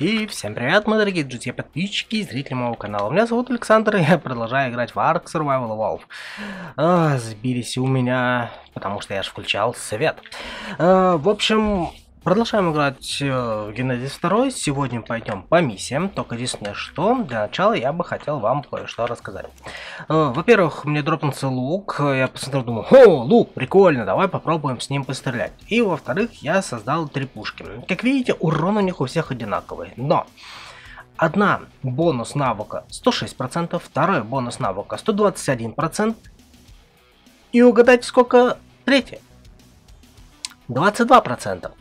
И всем привет, мои дорогие друзья, подписчики и зрители моего канала. Меня зовут Александр, и я продолжаю играть в Ark Survival Evolve. А, сбились у меня, потому что я же включал свет. А, в общем, Продолжаем играть э, в Генезис 2. Сегодня пойдем по миссиям. Только единственное, что для начала я бы хотел вам кое-что рассказать. Э, во-первых, мне дропнулся лук. Я посмотрел, думаю, о, лук, прикольно, давай попробуем с ним пострелять. И во-вторых, я создал три пушки. Как видите, урон у них у всех одинаковый. Но одна бонус навыка 106%, второй бонус навыка 121%. И угадайте, сколько третья? 22%.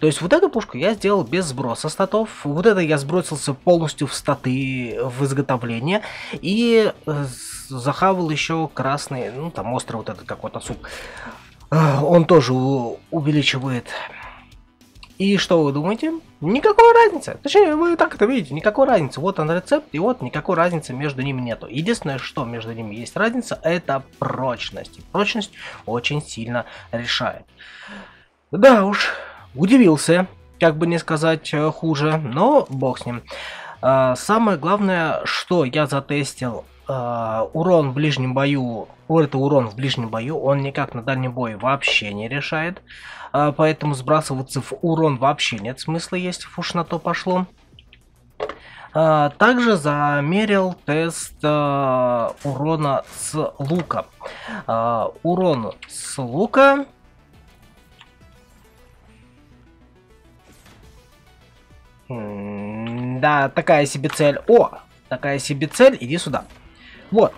То есть вот эту пушку я сделал без сброса статов. Вот это я сбросился полностью в статы, в изготовление. И э, захавал еще красный, ну там острый вот этот какой-то суп. Э, он тоже увеличивает. И что вы думаете? Никакой разницы. Точнее, вы так это видите, никакой разницы. Вот он рецепт, и вот никакой разницы между ними нету. Единственное, что между ними есть разница, это прочность. И прочность очень сильно решает. Да уж, Удивился, как бы не сказать э, хуже, но бог с ним. А, самое главное, что я затестил, а, урон в ближнем бою, это урон в ближнем бою, он никак на дальнем бой вообще не решает. Поэтому сбрасываться в урон вообще нет смысла, если уж на то пошло. Также замерил тест урона с лука. Урон с лука Да, такая себе цель. О, такая себе цель, иди сюда. Вот.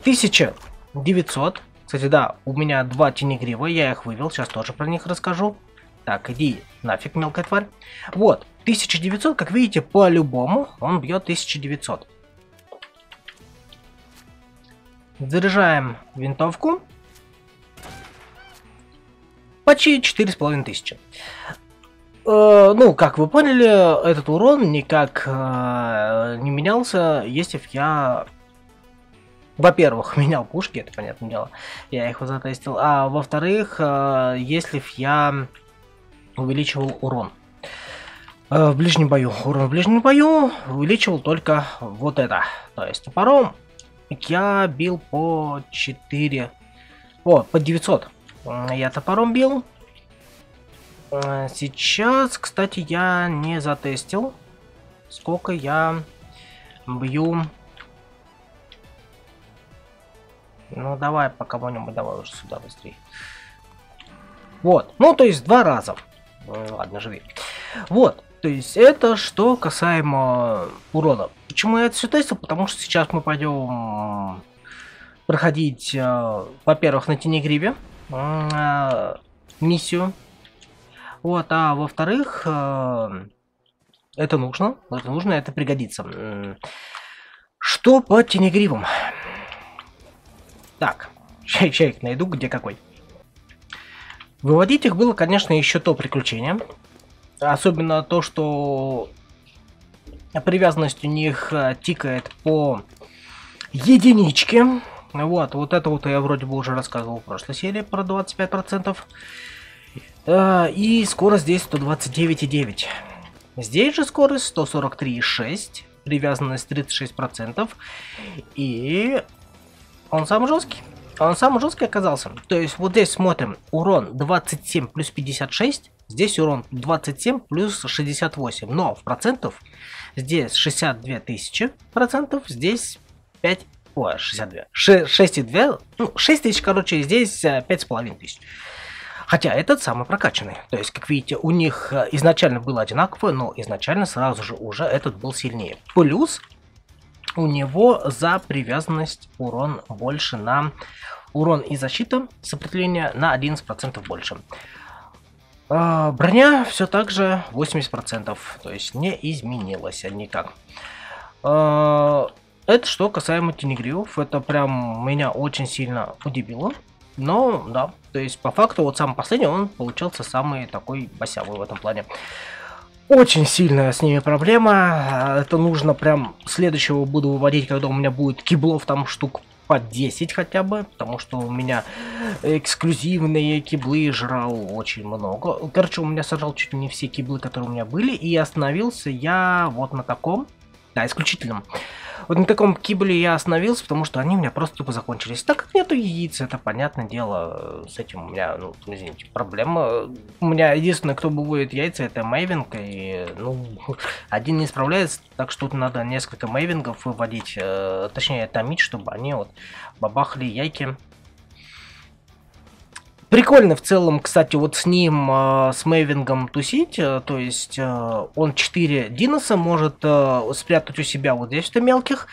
1900. Кстати, да, у меня два тенегрива, я их вывел, сейчас тоже про них расскажу. Так, иди нафиг, мелкая тварь. Вот, 1900, как видите, по-любому он бьет 1900. Заряжаем винтовку. Почти 4500. Э, ну, как вы поняли, этот урон никак э, не менялся, если б я, во-первых, менял пушки, это понятное дело, я их затестил, а во-вторых, э, если б я увеличивал урон. Э, в ближнем бою. Урон в ближнем бою увеличивал только вот это. То есть топором я бил по 4... О, по 900. Я топором бил, Э, сейчас, кстати, я не затестил, сколько я бью. Ну, давай по кого-нибудь, давай уже сюда быстрее. Вот, ну, то есть два раза. Э, ладно, живи. Вот, то есть это что касаемо урона. Почему я это все тестил? Потому что сейчас мы пойдем проходить, э, во-первых, на Тенегриве миссию вот, а во-вторых, э, это нужно, это нужно, это пригодится. Что по тенегривам? Так, чайк найду, где какой. Выводить их было, конечно, еще то приключение. Особенно то, что привязанность у них э, тикает по единичке. Вот, вот это вот я вроде бы уже рассказывал в прошлой серии про 25%. А, и скорость здесь 129,9. Здесь же скорость 143,6, привязанность 36%. И он самый жесткий. Он самый жесткий оказался. То есть вот здесь смотрим, урон 27 плюс 56, здесь урон 27 плюс 68. Но в процентов здесь 62 тысячи процентов, здесь 5... Ой, 62. 6,2, ну 6 тысяч, короче, здесь 5,5 э, тысяч. Хотя этот самый прокачанный. То есть, как видите, у них э, изначально было одинаковое, но изначально сразу же уже этот был сильнее. Плюс у него за привязанность урон больше на урон и защита сопротивления на 11% больше. А, броня все так же 80%, то есть не изменилась никак. А, это что касаемо тенегриев, это прям меня очень сильно удивило. Но, да, то есть по факту вот самый последний он получился самый такой босявый в этом плане. Очень сильная с ними проблема. Это нужно прям следующего буду выводить, когда у меня будет киблов там штук по 10 хотя бы, потому что у меня эксклюзивные киблы жрал очень много. Короче, у меня сожрал чуть ли не все киблы, которые у меня были, и остановился я вот на таком, да, исключительном. Вот на таком кибле я остановился, потому что они у меня просто тупо закончились. Так как нету яиц, это понятное дело. С этим у меня, ну, извините, проблема. У меня единственное, кто бывает яйца, это Мейвинг. И, ну, один не справляется, так что тут надо несколько Мейвингов выводить. Э, точнее, томить, чтобы они вот бабахали яйки Прикольно в целом, кстати, вот с ним, э, с Мэйвингом тусить, э, то есть э, он 4 диноса может э, спрятать у себя вот здесь-то мелких,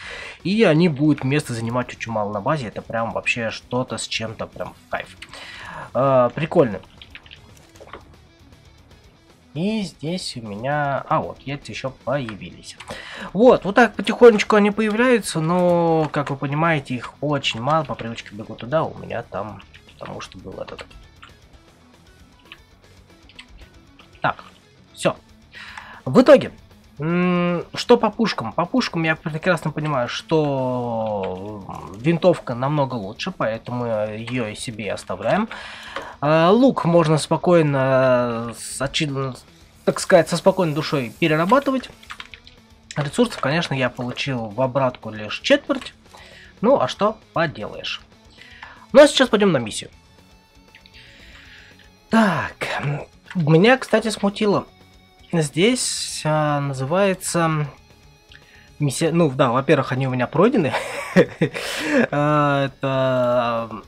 и они будут место занимать очень мало на базе, это прям вообще что-то с чем-то, прям кайф. Прикольно. И здесь у меня... А, вот, яйца еще появились. Вот, вот так потихонечку они появляются, но, как вы понимаете, их очень мало. По привычке бегу туда, у меня там потому что был этот. Так, все. В итоге, что по пушкам? По пушкам я прекрасно понимаю, что винтовка намного лучше, поэтому ее и себе оставляем. А, лук можно спокойно, так сказать, со спокойной душой перерабатывать. Ресурсов, конечно, я получил в обратку лишь четверть. Ну, а что поделаешь. Ну а сейчас пойдем на миссию. Так, меня, кстати, смутило. Здесь а, называется миссия. Ну, да, во-первых, они у меня пройдены. А, это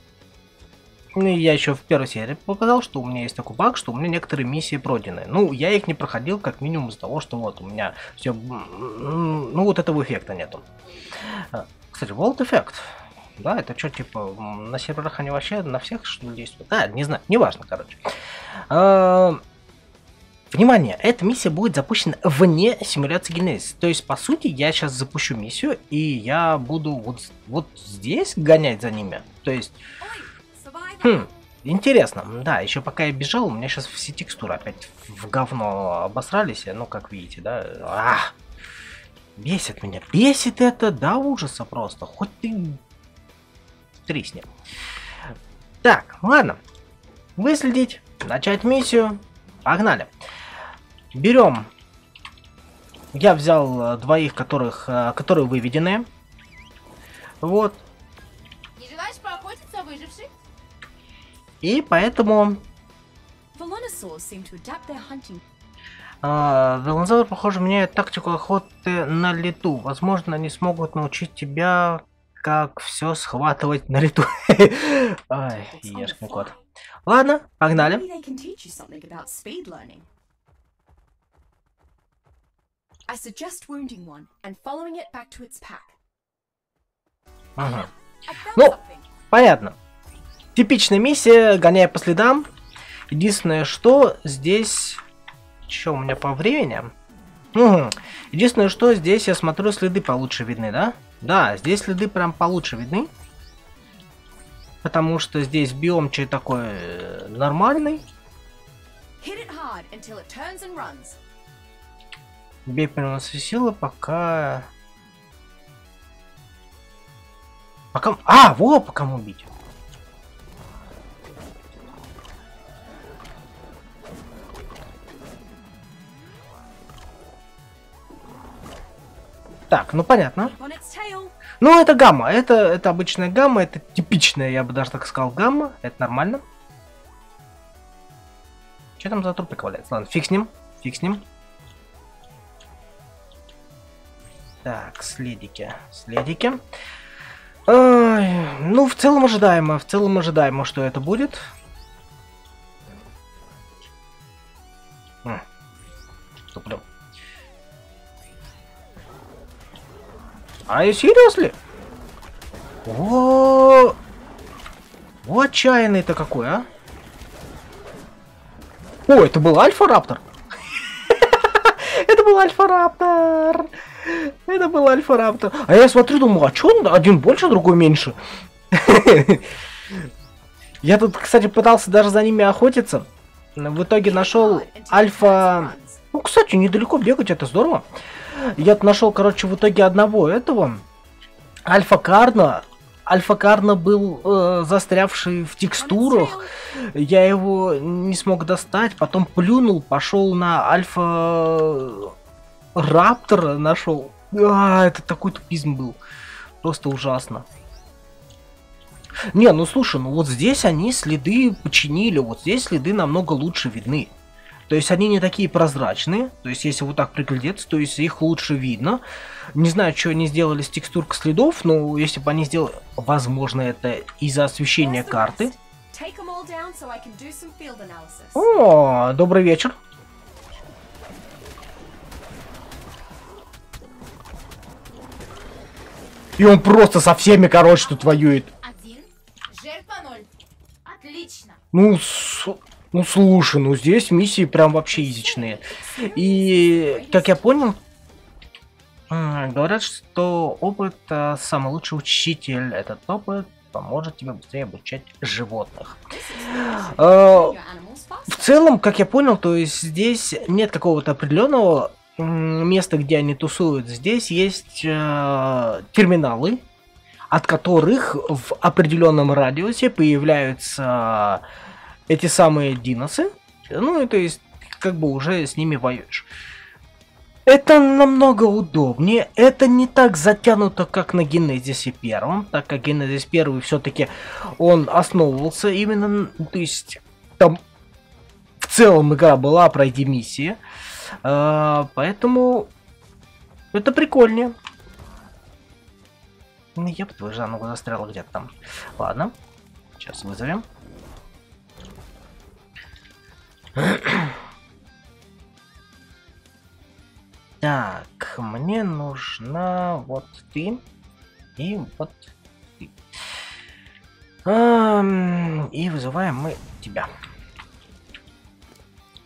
ну, я еще в первой серии показал, что у меня есть такой баг, что у меня некоторые миссии пройдены. Ну, я их не проходил как минимум из-за того, что вот у меня все... Ну, вот этого эффекта нету. А, кстати, World Effect. Да, это что, типа, на серверах они вообще на всех что ли действуют? Да, не знаю, неважно, короче. А, внимание, эта миссия будет запущена вне симуляции Genesis. То есть, по сути, я сейчас запущу миссию, и я буду вот, вот здесь гонять за ними. То есть... Хм, интересно. Да, еще пока я бежал, у меня сейчас все текстуры опять в говно обосрались. Ну, как видите, да. А, бесит меня. Бесит это до ужаса просто. Хоть ты тресни. Так, ладно. Выследить, начать миссию. Погнали. Берем. Я взял э, двоих, которых, э, которые выведены. Вот. Не желаешь поохотиться, выживший? И поэтому... Велонзавр, похоже, меняет тактику охоты на лету. Возможно, они смогут научить тебя как все схватывать на лету. Ай, ешкин кот. Ладно, погнали. I suggest wounding one and following it back to its pack. Ага. Ну, понятно. Типичная миссия, гоняя по следам. Единственное, что здесь... Что у меня по времени? Угу. Единственное, что здесь, я смотрю, следы получше видны, да? Да, здесь следы прям получше видны. Потому что здесь биомчик такой э, нормальный. Бей прямо со силы, пока... Пока... А, во, по кому бить. Так, ну понятно. Ну, это гамма. Это, это обычная гамма. Это типичная, я бы даже так сказал, гамма. Это нормально. Что там за трупик валяется? Ладно, фиг с ним. Фиг с ним. Так, следики. Следики. Ой, ну, в целом ожидаемо. В целом ожидаемо, что это будет. Туплю. Are you seriously? О, о, отчаянный-то какой, а? О, это был Альфа-Раптор. Это был Альфа-Раптор. Это был Альфа-Раптор. А я смотрю, думаю, а чё он один больше, другой меньше? Я тут, кстати, пытался даже за ними охотиться. В итоге нашел Альфа... Ну, кстати, недалеко бегать, это здорово. Я нашел, короче, в итоге одного этого. Альфа Карна. Альфа-Карна был э, застрявший в текстурах. Я его не смог достать, потом плюнул, пошел на Альфа Раптора, нашел. А, это такой тупизм был. Просто ужасно. Не, ну слушай, ну вот здесь они следы починили, вот здесь следы намного лучше видны. То есть они не такие прозрачные, то есть если вот так приглядеться, то есть их лучше видно. Не знаю, что они сделали с текстуркой следов, но если бы они сделали... Возможно, это из-за освещения карты. О, добрый вечер. И он просто со всеми, короче, тут воюет. Ну, с... ну слушай, ну здесь миссии прям вообще изичные. И, как я понял, говорят, что опыт а, самый лучший учитель. Этот опыт поможет тебе быстрее обучать животных. А, в целом, как я понял, то есть здесь нет какого-то определенного места, где они тусуют. Здесь есть терминалы, от которых в определенном радиусе появляются эти самые диносы. Ну, то есть, как бы уже с ними воюешь. Это намного удобнее, это не так затянуто, как на Генезисе первом, так как Генезис первый все-таки он основывался именно, то есть там в целом игра была пройди миссии, э, поэтому это прикольнее. Ну, еб твою Жанну застряла где-то там. Ладно. Сейчас вызовем. Так, мне нужна вот ты и вот ты. и вызываем мы тебя.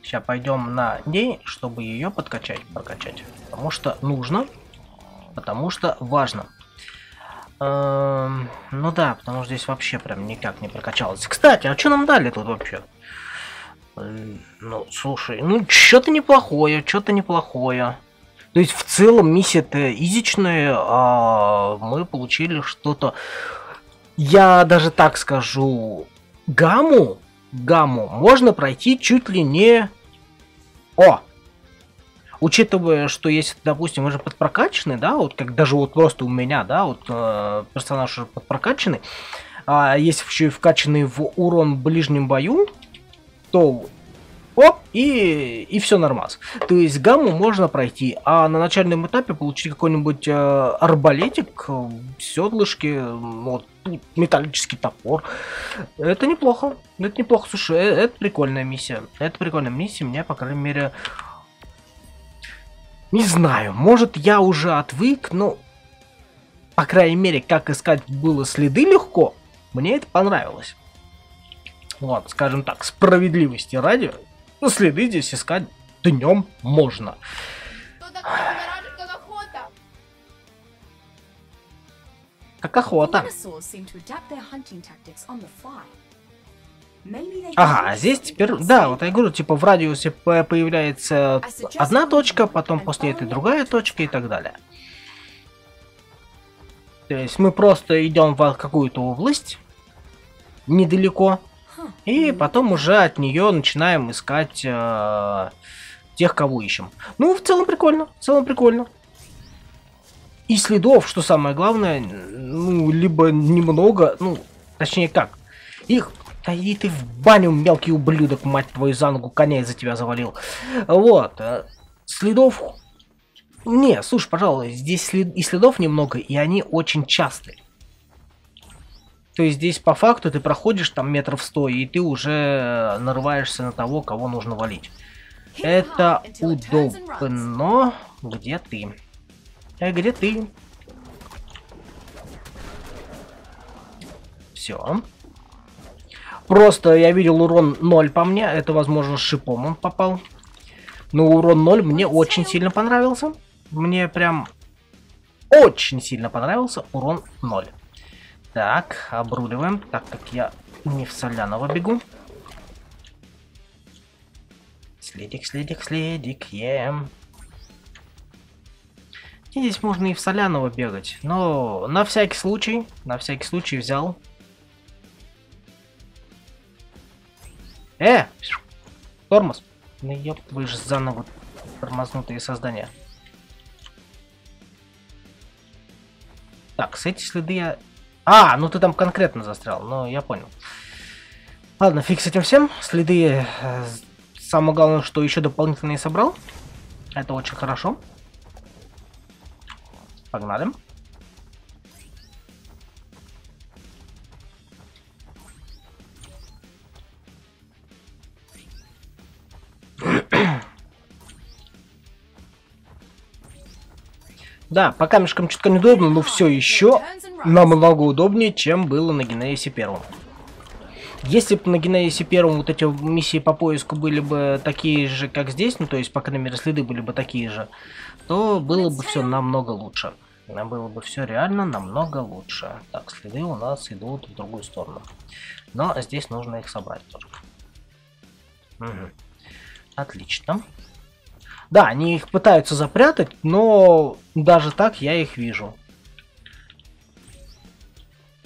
Сейчас пойдем на ней, чтобы ее подкачать, прокачать. Потому что нужно, потому что важно. Эм, ну да, потому что здесь вообще прям никак не прокачалось. Кстати, а что нам дали тут вообще? Ну, слушай, ну что-то неплохое, что-то неплохое. То есть в целом миссия-то изичная, а мы получили что-то... Я даже так скажу, гамму, гамму можно пройти чуть ли не... О! Учитывая, что если, допустим, уже подпрокачанный, да, вот как даже вот просто у меня, да, вот э, персонаж уже подпрокачанный, а если еще и вкачанный в урон в ближнем бою, то оп, и, и все нормас. То есть гамму можно пройти, а на начальном этапе получить какой-нибудь э, арбалетик, седлышки, вот, металлический топор. Это неплохо, это неплохо, слушай, э, это прикольная миссия. Это прикольная миссия, мне, по крайней мере, не знаю, может я уже отвык, но, по крайней мере, как искать было следы легко, мне это понравилось. Вот, скажем так, справедливости ради, ну, следы здесь искать днем можно. Как охота. Ага, здесь теперь, да, вот я говорю, типа в радиусе появляется одна точка, потом после этой другая точка и так далее. То есть мы просто идем в какую-то область, недалеко, и потом уже от нее начинаем искать э, тех, кого ищем. Ну, в целом прикольно, в целом прикольно. И следов, что самое главное, ну, либо немного, ну, точнее как, их да иди ты в баню, мелкий ублюдок, мать твою, за ногу коня из-за тебя завалил. Вот. Э, следов... Не, слушай, пожалуй, здесь след... и следов немного, и они очень частые. То есть здесь по факту ты проходишь там метров сто, и ты уже нарываешься на того, кого нужно валить. Это удобно. Где ты? Э, где ты? Все. Просто я видел урон 0 по мне. Это, возможно, шипом он попал. Но урон 0 мне очень сильно понравился. Мне прям очень сильно понравился урон 0. Так, обруливаем, так как я не в соляного бегу. Следик, следик, следик, ем. Здесь можно и в Соляного бегать, но на всякий случай, на всякий случай взял. Э! Тормоз! Ну ёп, вы же заново тормознутые создания. Так, с эти следы я... А, ну ты там конкретно застрял, ну я понял. Ладно, фиг с этим всем. Следы... Э, самое главное, что еще дополнительные собрал. Это очень хорошо. Погнали. Да, по камешкам чутка неудобно, но все еще намного удобнее, чем было на Генеисе первом. Если бы на Генеисе первом вот эти миссии по поиску были бы такие же, как здесь, ну то есть, по крайней мере, следы были бы такие же, то было бы все намного лучше. Было бы все реально намного лучше. Так, следы у нас идут в другую сторону. Но здесь нужно их собрать тоже. Угу. Отлично. Да, они их пытаются запрятать, но даже так я их вижу.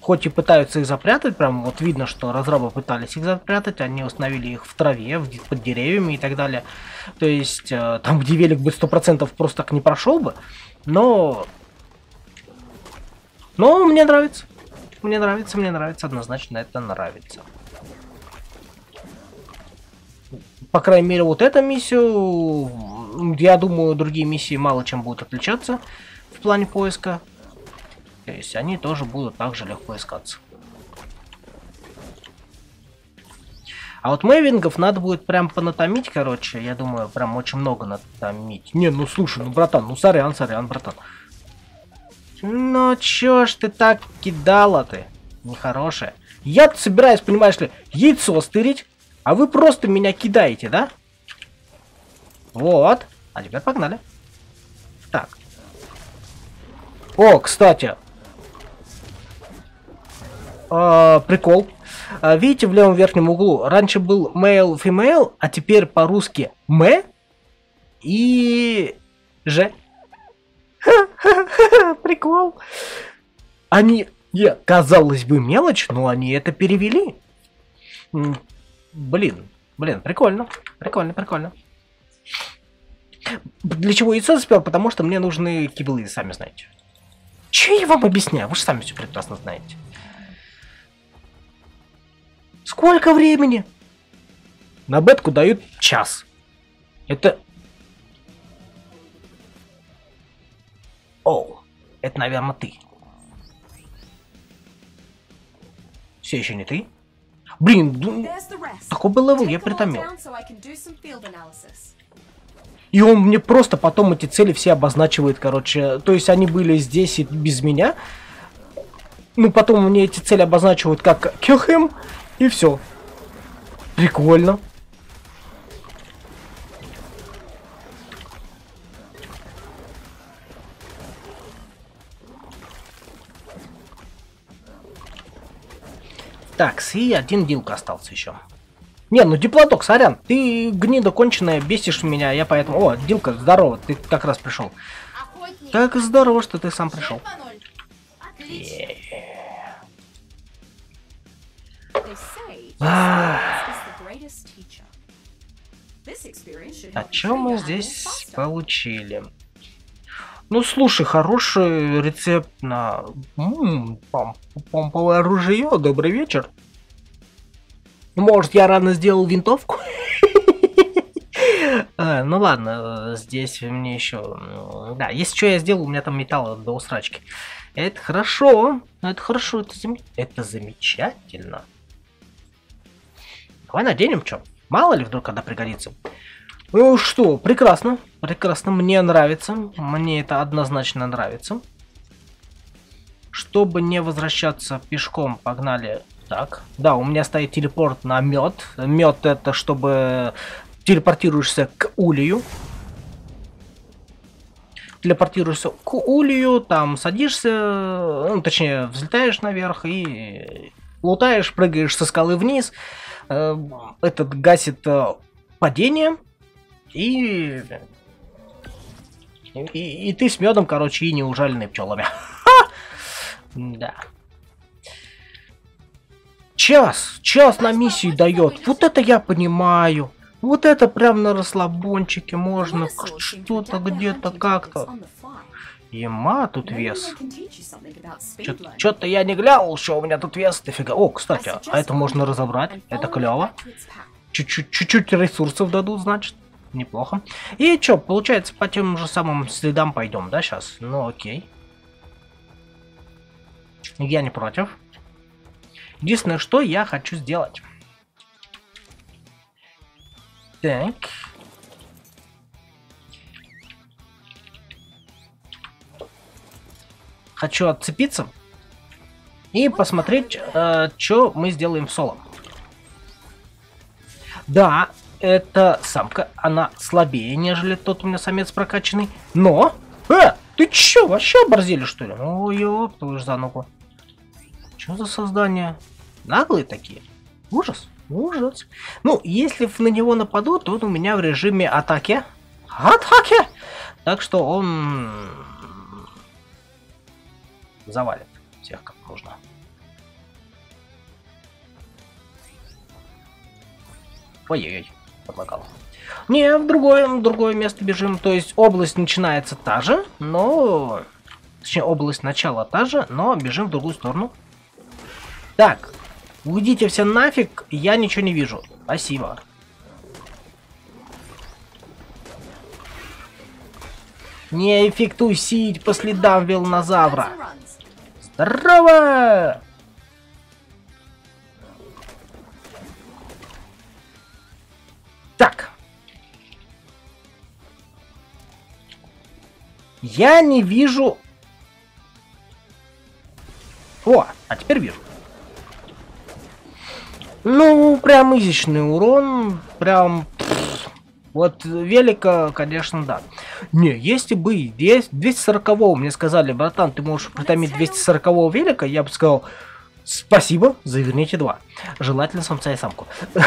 Хоть и пытаются их запрятать, прям вот видно, что разрабы пытались их запрятать, они установили их в траве, в, под деревьями и так далее. То есть, э, там, где велик бы 100% просто так не прошел бы, но... Но мне нравится. Мне нравится, мне нравится, однозначно это нравится. По крайней мере, вот эту миссию, я думаю, другие миссии мало чем будут отличаться в плане поиска. То есть они тоже будут также легко искаться. А вот мейвингов надо будет прям понатомить, короче. Я думаю, прям очень много натомить. Не, ну слушай, ну братан, ну сорян, сорян, братан. Ну чё ж ты так кидала ты? Нехорошая. Я-то собираюсь, понимаешь ли, яйцо стырить, а вы просто меня кидаете, да? Вот. А теперь погнали. Так. О, кстати. А, прикол. А, видите, в левом верхнем углу раньше был male, female, а теперь по-русски м и ж. Прикол. Они, казалось бы, мелочь, но они это перевели. Блин, блин, прикольно, прикольно, прикольно. Для чего яйцо спел? Потому что мне нужны киблы, сами знаете. Че я вам объясняю? Вы же сами все прекрасно знаете. Сколько времени? На бетку дают час. Это... О, это, наверное, ты. Все еще не ты? Блин, такой был level, я притомил. И он мне просто потом эти цели все обозначивает, короче. То есть они были здесь и без меня. Ну, потом мне эти цели обозначивают как kill him, и все. Прикольно. Так, и один дилка остался еще. Не, ну диплоток, сорян, ты гнида конченая, бесишь меня, я поэтому... О, Дилка, здорово, ты как раз пришел. Охотник. Как здорово, что ты сам пришел. А что мы здесь получили? Ну, слушай, хороший рецепт на помповое ружье. Добрый вечер. Может, я рано сделал винтовку? А, ну ладно, здесь мне еще... Да, если что я сделал, у меня там металла до усрачки. Это хорошо, это хорошо, это, зам... это замечательно. Давай наденем что? Мало ли вдруг когда пригодится. Ну что, прекрасно, прекрасно, мне нравится, мне это однозначно нравится. Чтобы не возвращаться пешком, погнали. Так, да, у меня стоит телепорт на мед. Мед это чтобы телепортируешься к улью. Телепортируешься к улью, там садишься, ну, точнее, взлетаешь наверх и лутаешь, прыгаешь со скалы вниз. Э, этот гасит э, падение и... И, и, ты с медом, короче, и не ужаленный пчелами. Да. Час, час на миссии дает. Вот это я понимаю. Вот это прям на расслабончике можно что-то где-то как-то. Ема тут вес. Что-то я не глянул, что у меня тут вес дофига. О, кстати, а это можно разобрать. Это клево. Чуть-чуть ресурсов дадут, значит. Неплохо. И что, получается, по тем же самым следам пойдем, да, сейчас? Ну, окей. Я не против. Единственное, что я хочу сделать. Так. Хочу отцепиться и посмотреть, э, что мы сделаем в соло. Да, эта самка, она слабее, нежели тот у меня самец прокачанный. Но... Э, ты чё, вообще оборзели, что ли? Ой, ёп, твою за ногу. Что за создание? Наглые такие. Ужас, ужас. Ну, если на него нападут, то он у меня в режиме атаки. Атаки! Так что он завалит всех как нужно. Ой-ой-ой, подлагал. Не, в другое, в другое место бежим. То есть область начинается та же, но... Точнее, область начала та же, но бежим в другую сторону. Так, уйдите все нафиг, я ничего не вижу. Спасибо. Не эффектуй сить по следам велнозавра. Здорово! Так. Я не вижу... О, а теперь вижу. Ну, прям изичный урон, прям... Вот велика, конечно, да. Не, если бы 240 мне сказали, братан, ты можешь притомить 240 велика, я бы сказал, спасибо, заверните два. Желательно самца и самку.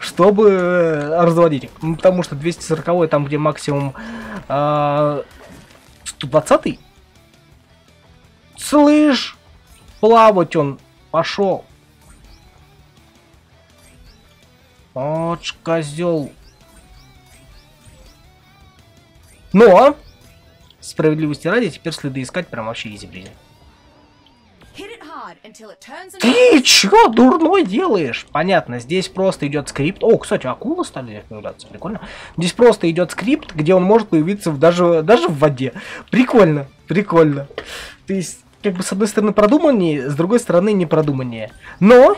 Чтобы э, разводить их. Ну, потому что 240 там, где максимум 120 э, Слышь, плавать он пошел. Вот козел. Но, справедливости ради, теперь следы искать прям вообще изи блин. Ты чё дурной делаешь? Понятно, здесь просто идет скрипт. О, кстати, акула стали появляться, прикольно. Здесь просто идет скрипт, где он может появиться в, даже, даже в воде. Прикольно, прикольно. То есть, как бы с одной стороны продуманнее, с другой стороны не продуманнее. Но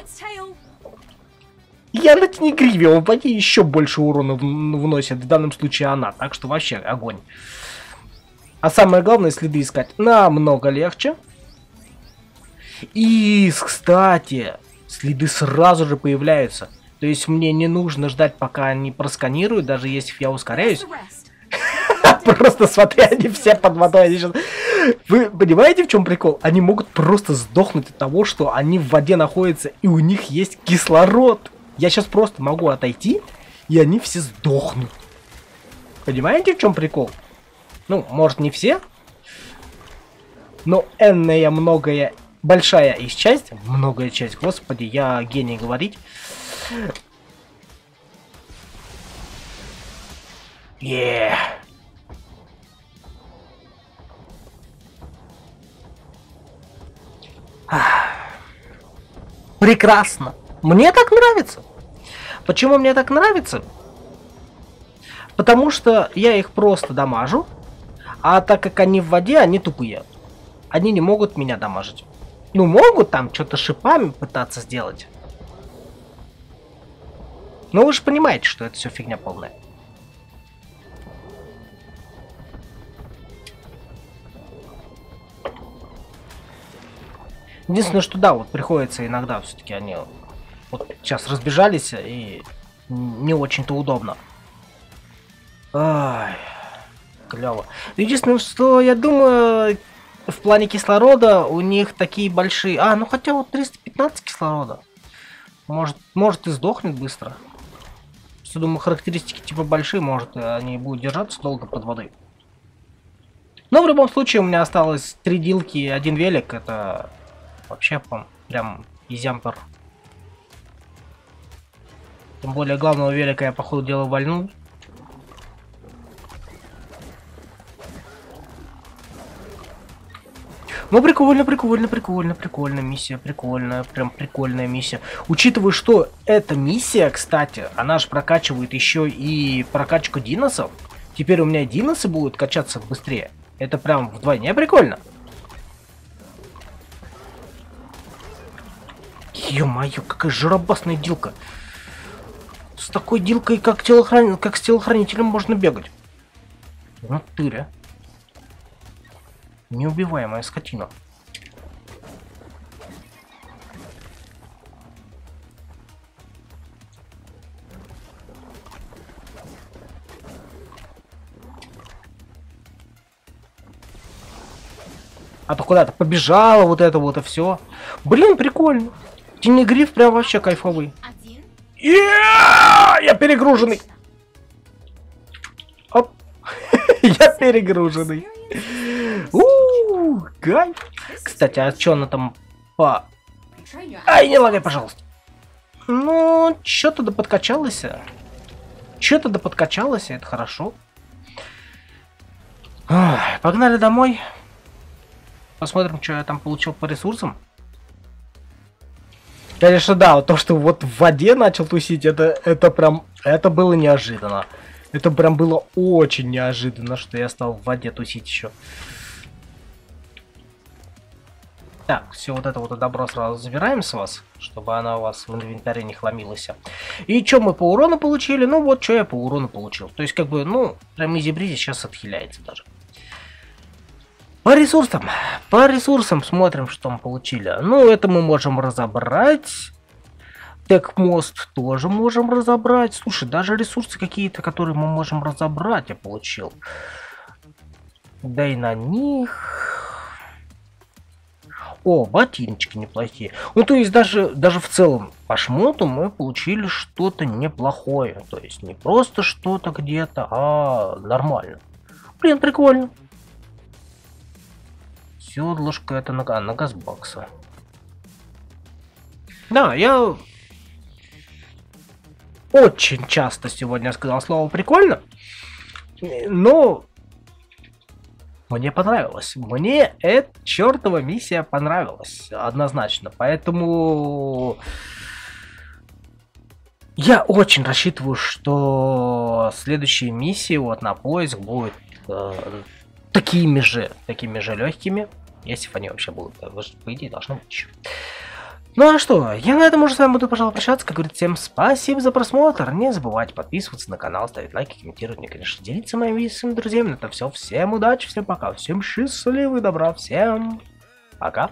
я на Тенегриве, он по ней еще больше урона вносит, в данном случае она, так что вообще огонь. А самое главное, следы искать намного легче. И, кстати, следы сразу же появляются. То есть мне не нужно ждать, пока они просканируют, даже если я ускоряюсь. Просто смотри, они все под водой. Сейчас... Вы понимаете, в чем прикол? Они могут просто сдохнуть от того, что они в воде находятся, и у них есть кислород. Я сейчас просто могу отойти, и они все сдохнут. Понимаете, в чем прикол? Ну, может не все, но энная многое, большая из часть, многая часть, господи, я гений говорить. Yeah. Прекрасно. Мне так нравится. Почему мне так нравится? Потому что я их просто дамажу, а так как они в воде, они тупые. Они не могут меня дамажить. Ну, могут там что-то шипами пытаться сделать. Но вы же понимаете, что это все фигня полная. Единственное, что да, вот приходится иногда все-таки они вот сейчас разбежались, и не очень-то удобно. Ай, клево. Единственное, что я думаю, в плане кислорода у них такие большие... А, ну хотя вот 315 кислорода. Может, может и сдохнет быстро. Я думаю, характеристики типа большие, может, они будут держаться долго под водой. Но в любом случае у меня осталось три дилки и один велик. Это вообще прям изямпер. Тем более главного велика я походу дело вальнул. Ну, прикольно, прикольно, прикольно, прикольно, миссия, прикольная, прям прикольная миссия. Учитывая, что эта миссия, кстати, она же прокачивает еще и прокачку диносов. Теперь у меня диносы будут качаться быстрее. Это прям вдвойне прикольно. Ё-моё, какая жиробасная дилка. С такой дилкой, как, телохран... как с телохранителем, можно бегать. В натуре. Неубиваемая скотина. А то куда-то побежала вот это вот и все. Блин, прикольно. Тенегриф прям вообще кайфовый. Я перегруженный. Оп. Я перегруженный. Ууу, кайф. Кстати, а что она там по... Ай, не лагай, пожалуйста. Ну, что-то да подкачалось. Что-то да подкачалось, это хорошо. Погнали домой. Посмотрим, что я там получил по ресурсам. Конечно, да, то, что вот в воде начал тусить, это, это прям, это было неожиданно. Это прям было очень неожиданно, что я стал в воде тусить еще. Так, все вот это вот добро сразу забираем с вас, чтобы она у вас в инвентаре не хламилась. И что мы по урону получили? Ну вот, что я по урону получил. То есть, как бы, ну, прям изи-бризи сейчас отхиляется даже. По ресурсам. По ресурсам смотрим, что мы получили. Ну, это мы можем разобрать. Текмост тоже можем разобрать. Слушай, даже ресурсы какие-то, которые мы можем разобрать, я получил. Да и на них... О, ботиночки неплохие. Ну, то есть даже, даже в целом по шмоту мы получили что-то неплохое. То есть не просто что-то где-то, а нормально. Блин, прикольно. Седлышко это на, на газбокса. Да, я очень часто сегодня сказал слово прикольно, но мне понравилось. Мне эта чертова миссия понравилась, однозначно. Поэтому я очень рассчитываю, что следующие миссии вот на поиск будут э, такими же, такими же легкими, если они вообще будут. По идее, должно быть еще. Ну а что, я на этом уже с вами буду, пожалуй, прощаться. Как говорит, всем спасибо за просмотр. Не забывайте подписываться на канал, ставить лайки, комментировать, мне, конечно, делиться моими видео с друзьями. Это все. Всем удачи, всем пока, всем счастливы, добра, всем пока.